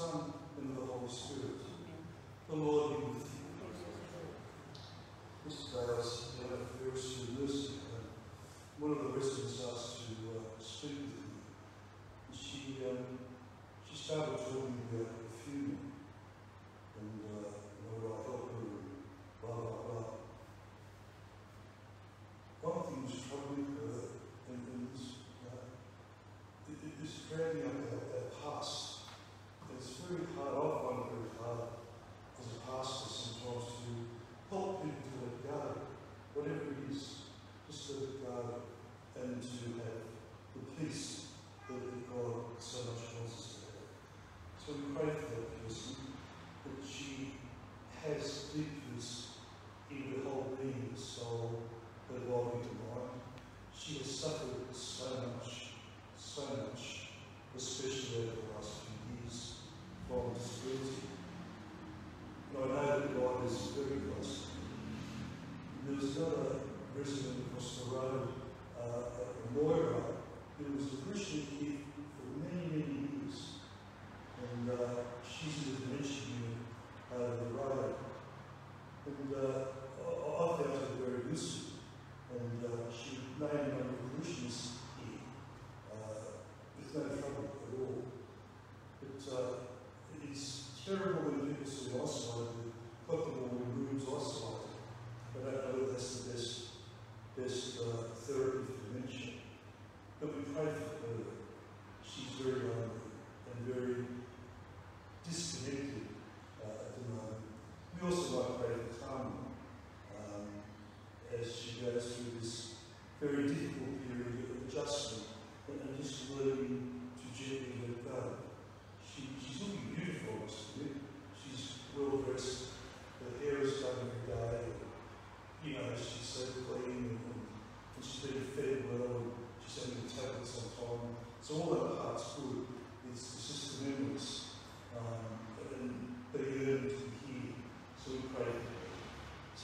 Son, and the Holy Spirit. The Lord be with you. Mr. Dales, you have a very soon. One of the residents asked to uh, speak with you. She, um, she started talking about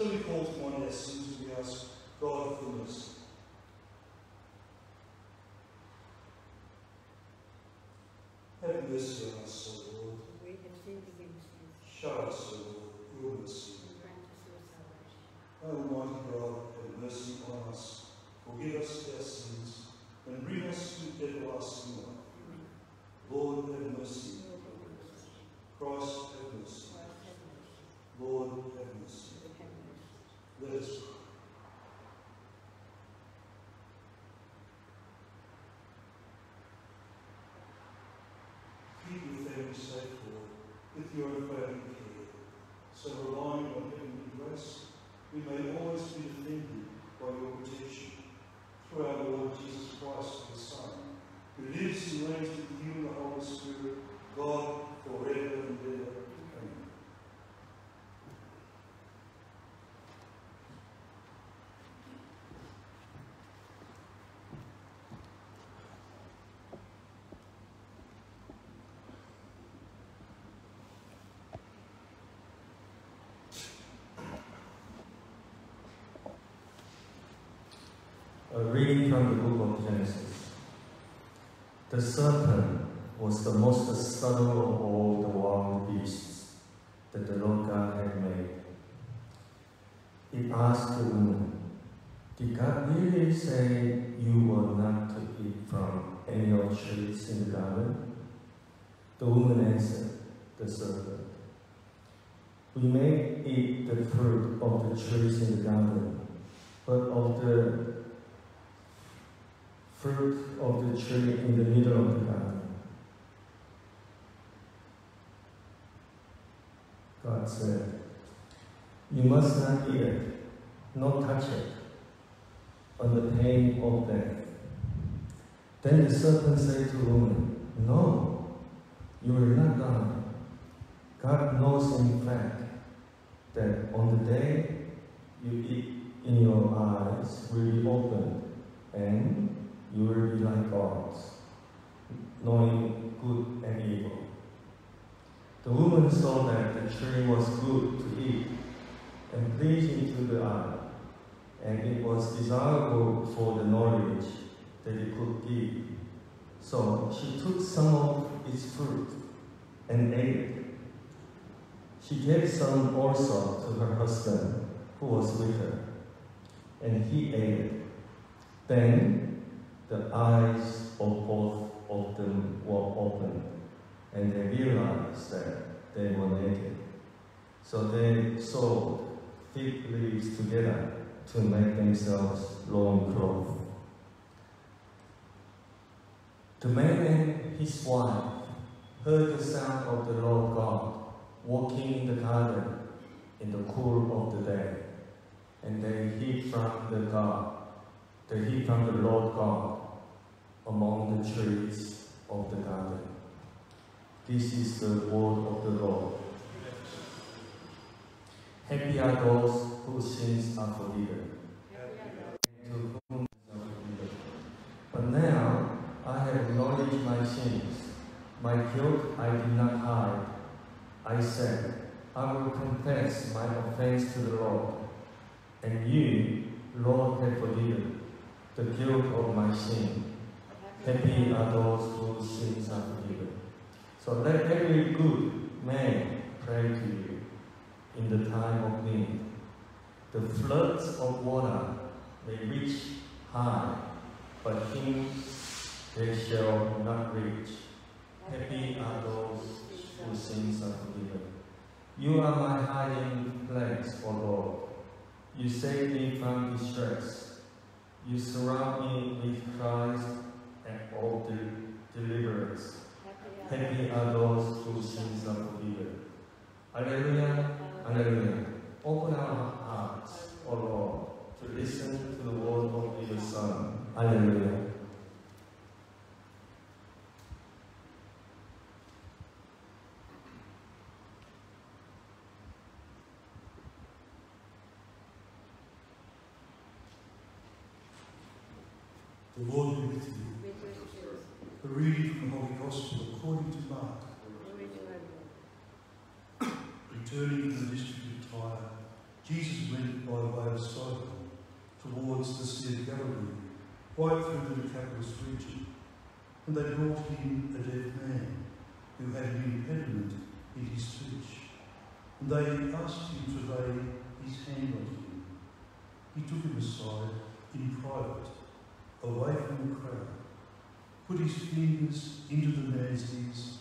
So we call to mind our sins and we ask God for mercy. Have mercy on us, O Lord. We have sinned against you. Show us, O Lord, your mercy. and Grant us your salvation. O Almighty God, have mercy on us. Forgive us our sins and bring us to everlasting life. Amen. Lord, have mercy. Lord, have mercy. Christ, have mercy. Christ, have mercy. Lord, have mercy. Lord, have mercy. Let us pray. Keep your family safe, Lord, with your unfailing care. So relying on heavenly grace, we may always be defended by your protection. Through our Lord Jesus Christ, your Son, who lives and reigns with you in the Holy Spirit, God, forever and ever. Amen. A reading from the book of Genesis. The serpent was the most subtle of all the wild beasts that the Lord God had made. He asked the woman, Did God really say you were not to eat from any of the trees in the garden? The woman answered the serpent, We may eat the fruit of the trees in the garden, but of the fruit of the tree in the middle of the garden. God said, You must not eat it, not touch it, on the pain of death. Then the serpent said to the woman, No, you are not die. God knows in fact that on the day you eat, in your eyes will be opened, and you will be like gods, knowing good and evil. The woman saw that the tree was good to eat and pleasing to the eye, and it was desirable for the knowledge that it could give. So she took some of its fruit and ate it. She gave some also to her husband who was with her, and he ate it. Then the eyes of both of them were opened, and they realized that they were naked. So they sewed fig leaves together to make themselves loincloth. The man and his wife heard the sound of the Lord God walking in the garden in the cool of the day, and they hid from the God, they hid from the Lord God among the trees of the garden. This is the word of the Lord. Happy are those whose sins are forgiven. But now I have acknowledged my sins. My guilt I did not hide. I said, I will confess my offense to the Lord. And you, Lord, have forgiven the guilt of my sin. Happy are those whose sins are forgiven. So let every good man pray to you in the time of need. The floods of water may reach high, but him they shall not reach. Happy are those whose sins are forgiven. You are my hiding place, O Lord. You save me from distress. You surround me with Christ and all the deliverance. Happy are those whose sins are forgiven. Alleluia, Alleluia. Open our hearts, O Lord, to listen to the word of your Son. Alleluia. The Lord be with you. A reading from the Holy Gospel according to Mark. Returning to the district of Tyre, Jesus went by way of Sidon towards the Sea of Galilee, right through the Decapolis region. And they brought him a deaf man who had an impediment in his speech. And they asked him to lay his hand on him. He took him aside in private, away from the crowd, put his fingers into the man's ears,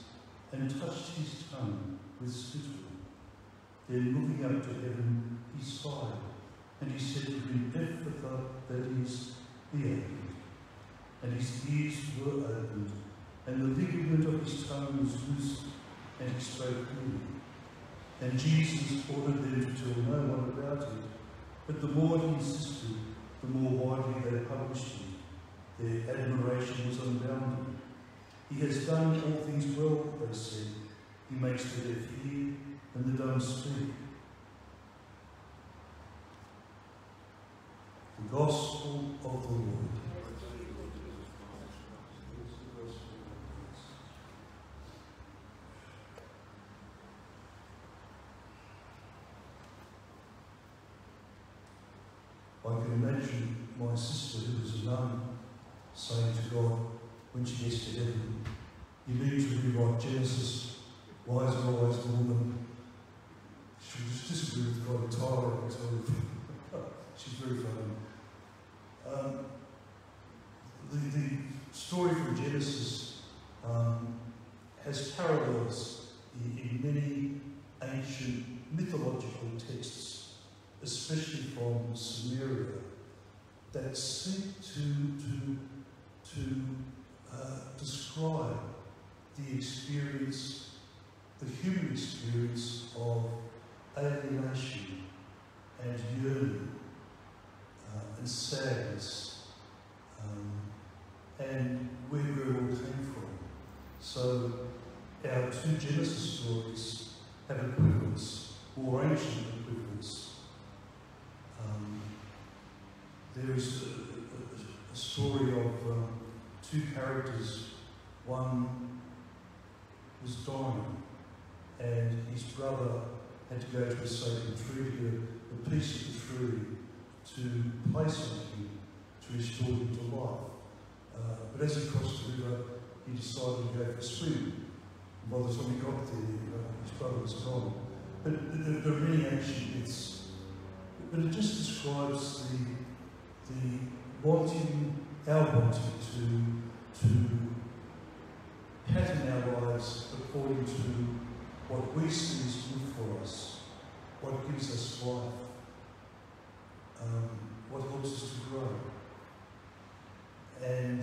and touched his tongue with spittle. Then looking up to heaven, he sighed, and he said to him, Ephphatha, that is, be opened. And his ears were opened, and the ligament of his tongue was loosed, and he spoke clearly. And Jesus ordered them to tell no one about it, but the more he insisted, the more widely they published it. Their admiration was unbounded. He has done all things well, they said. He makes the deaf hear and the dumb speak. The Gospel of the Lord. I can imagine my sister, who was a nun, saying to God when she gets to heaven, You need to rewrite Genesis, wise and wise woman. She was disagree with God entirely, I tell you. She's very funny. Um, the, the story from Genesis um, has parallels in, in many ancient mythological texts, especially from Sumeria, that seek to, to, to uh, describe the experience, the human experience of alienation and yearning uh, and sadness um, and where we all came from. So our two Genesis stories have equivalents, more ancient equivalents. Um, there is a, a, story of um, two characters. One was dying, and his brother had to go to a sacred tree to get a, piece of the tree to place on him to restore him to life. Uh, but as he crossed the river, he decided to go for a swim. By the time he got there, know, his brother was gone. But there, there are many action bits. But it just describes the, the wanting, our wanting to, to pattern our lives according to what we see is good for us, what gives us life, um, what helps us to grow. And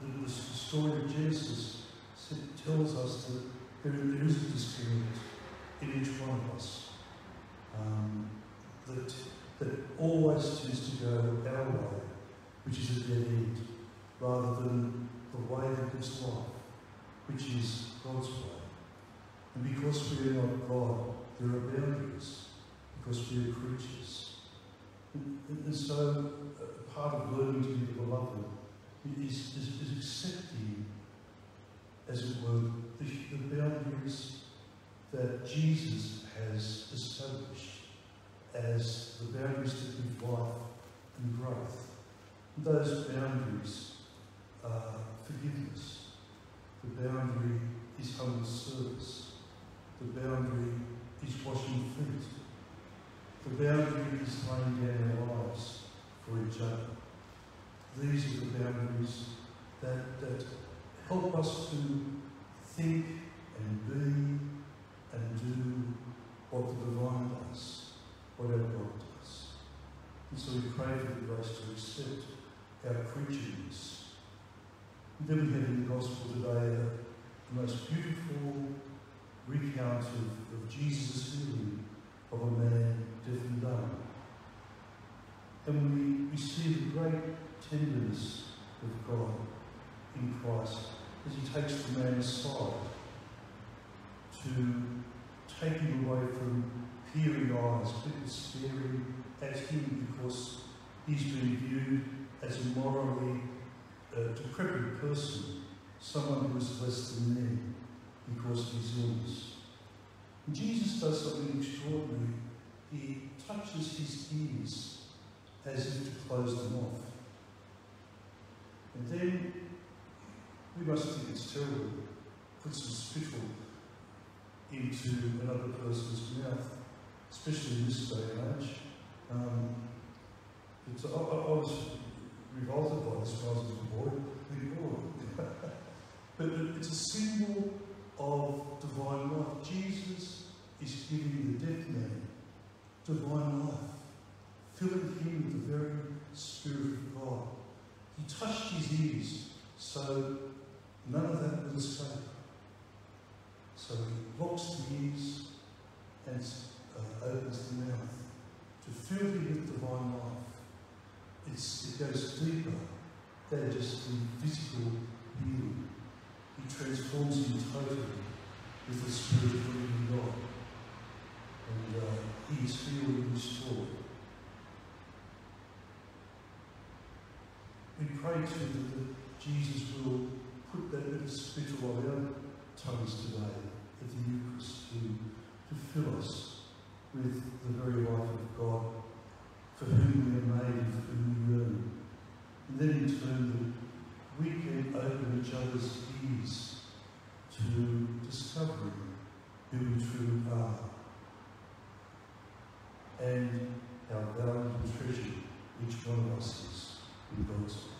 the, the story of Genesis s- tells us that there, is a disconnect in each one of us. Um, that, that always choose to go our way, which is a dead end, rather than the way that gives life, which is God's way. And because we are not God, there are boundaries, because we are creatures. And, and- and so, uh, part of learning to be beloved is, is, is accepting, as it were, the, the boundaries that Jesus has established as the boundaries to give life and growth. Those boundaries are forgiveness. The boundary is humble service. The boundary is washing feet. The boundary is laying down our lives for each other. These are the boundaries that, that help us to think and be and do what the divine does, what our God does. And so we pray for the grace to accept our creatureness. And then we have in the Gospel today the most beautiful recount of, of Jesus' healing of a man deaf and dumb. And we, we see the great tenderness of God in Christ as he takes the man aside to take him away from peering eyes, people staring at him because he's been viewed as a morally uh, decrepit person, someone who is less than them because of his illness. And Jesus does something extraordinary. He touches his ears as if to close them off. And then we must think it's terrible. Put some spittle into another person's mouth, especially in this day and age. Um, it's, I, I, was revolted by this when I was a boy. But it's a symbol of divine life. Jesus is giving the dead man divine life, filling him with the very Spirit of God. He touched his ears so none of that will escape. So he locks the ears and uh, opens the mouth to fill him with divine life. It's, it goes deeper than just the physical healing. He transforms you totally with the Spirit of the living God. And uh, he is healed and restored. We pray that, that Jesus will put that little spittle on our tongues today at the Eucharist to, to fill us with the very life of God, for whom we are made and for whom we yearn. And then in turn we can open each other's ears to discovering who we truly are and how valued and treasured each one of us is in God's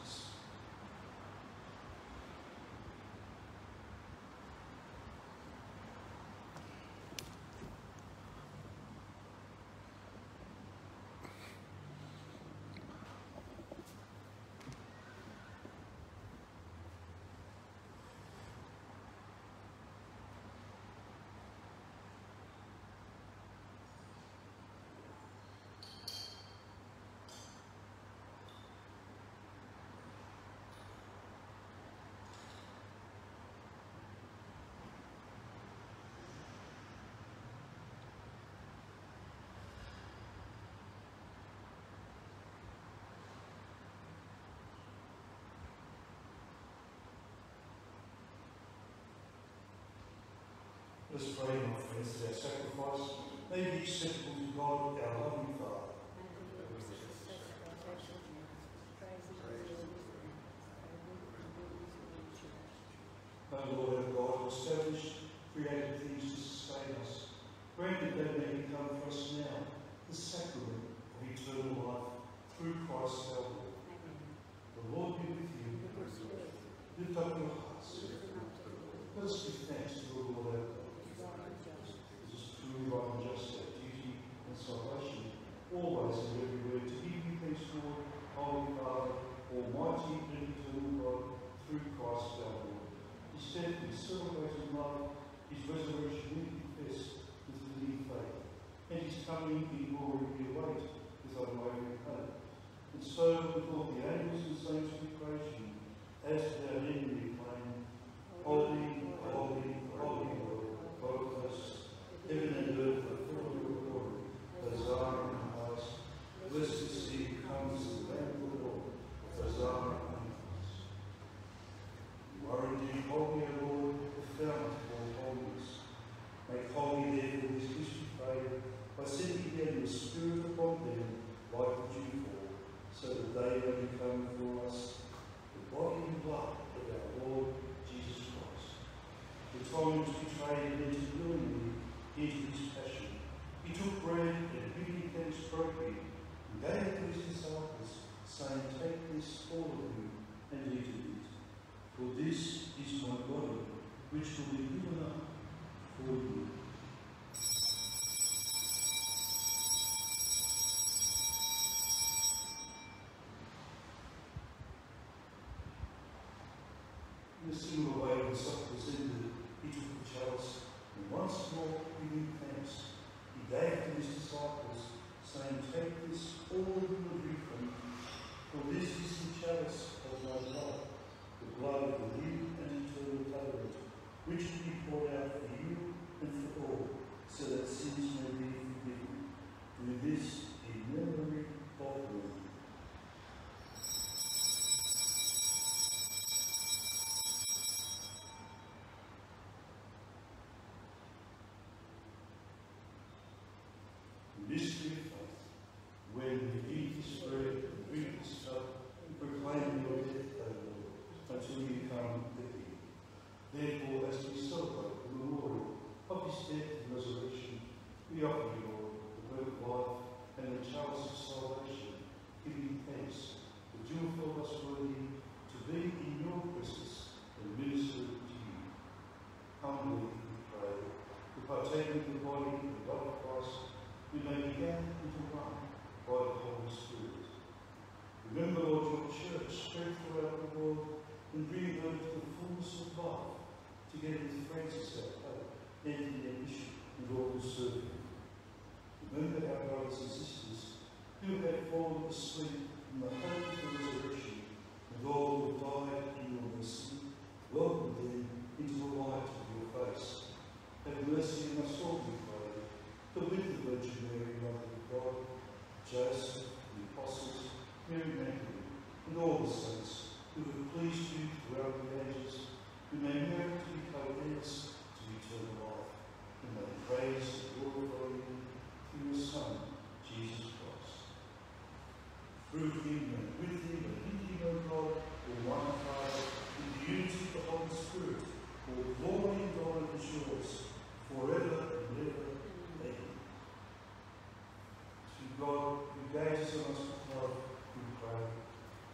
Let's pray, my friends, as our sacrifice. May be acceptable to God, our loving Father. O Lord our God, who established created things to sustain us, grant that they may become for us now the sacrament of eternal life through Christ our Lord. He brings the world through Christ our Lord. He said His celebrate his life, his resurrection we confess with the faith, and his coming in glory we await with unwavering hope. And so with all the angels and saints we praise you, as our enemy claim, Holy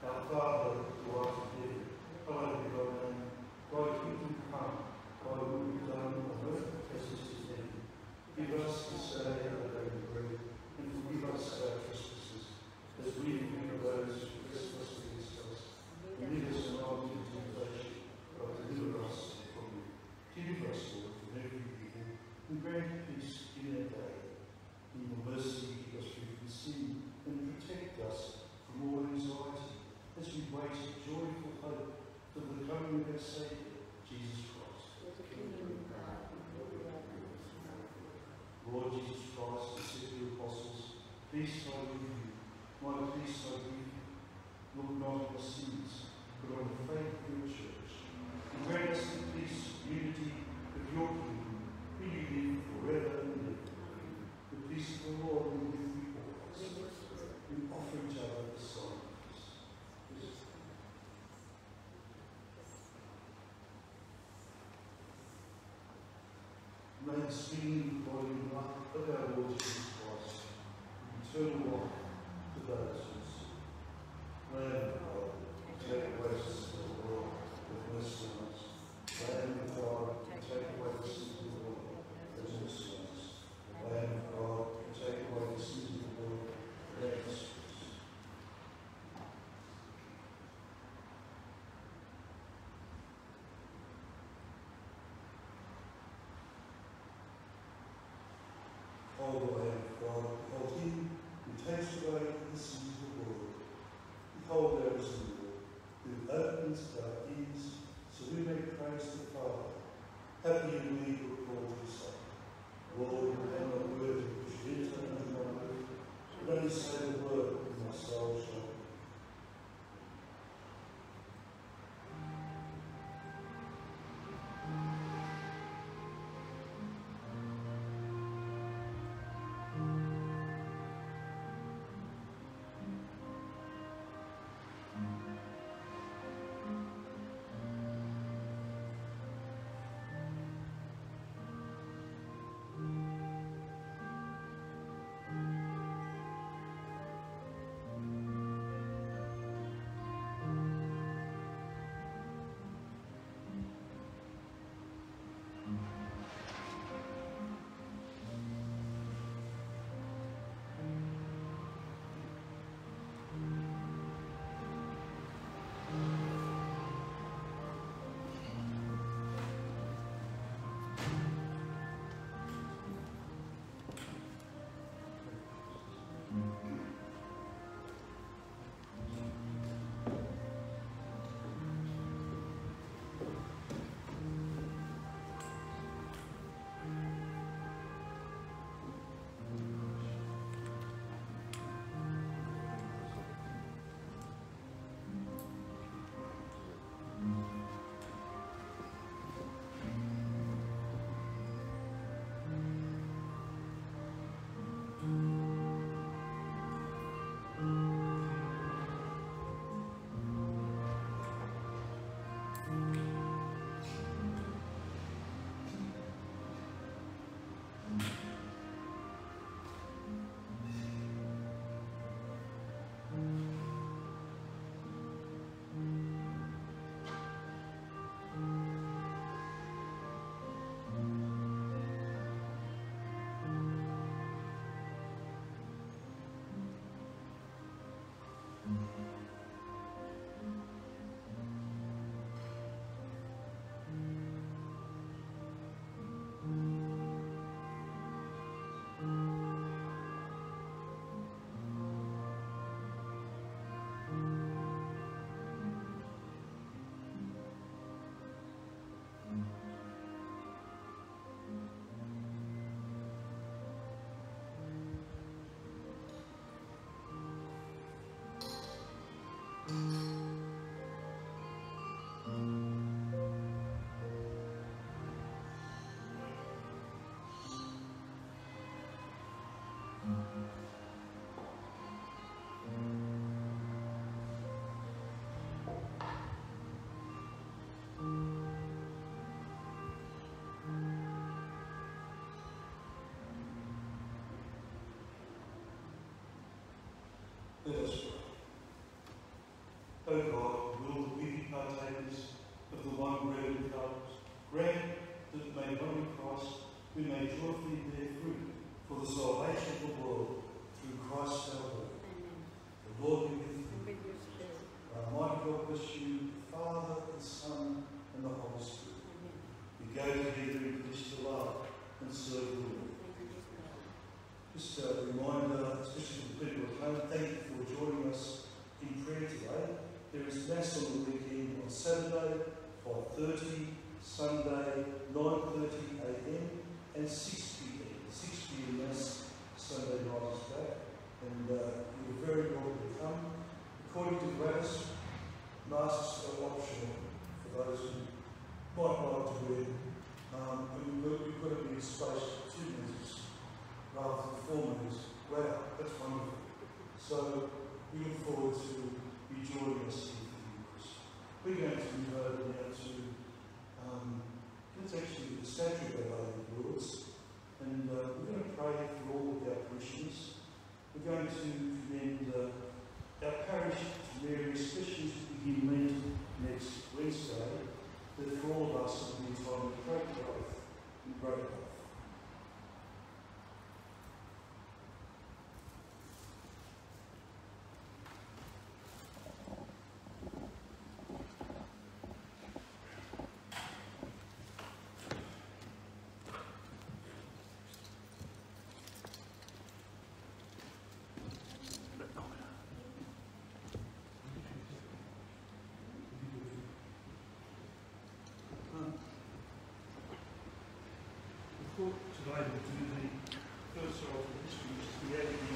Our Father who art in heaven, seen or in not, but our Lord Jesus Christ, eternal life to those who. Amen. Who takes Let us pray. O God, partakers of the one bread and cup, grant that may fruit for the salvation through for those who might like to do it. Um, and you've got to be spaced two metres rather than four metres. Wow, that's wonderful. So we look forward to you joining us here for We're going to move over now to, um, it's actually the statue of our Lady of and uh, we're going to pray for all of our parishioners. We're going to commend uh, our parish to Mary, especially to begin with next Wednesday that for all of us in the time of great growth and great applied with the first sort of history, which is the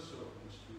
circumstance